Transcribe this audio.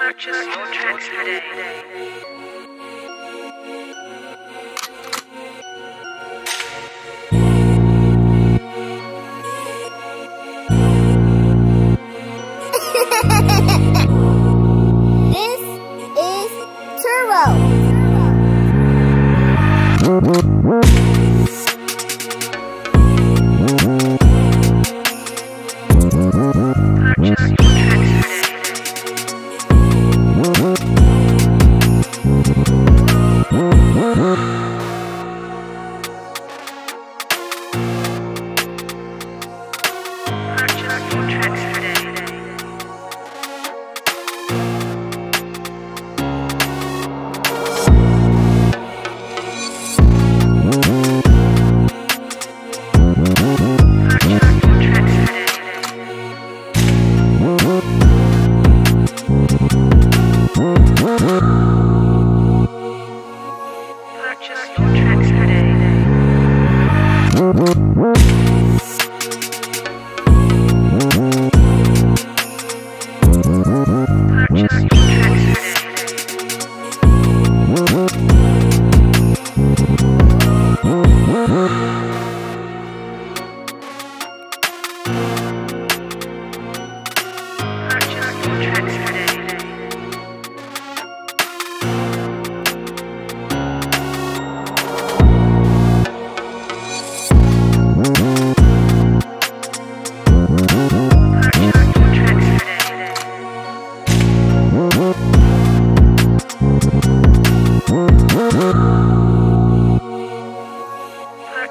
Purchase your tracks today. This is Purchase